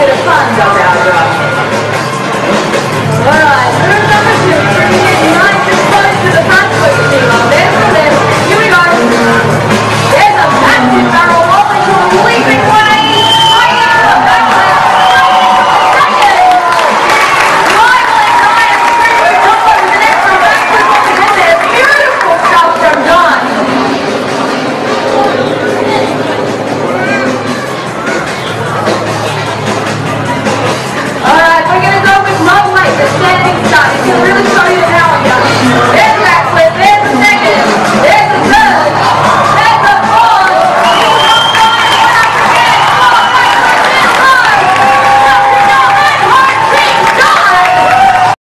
bit of fun about that drug.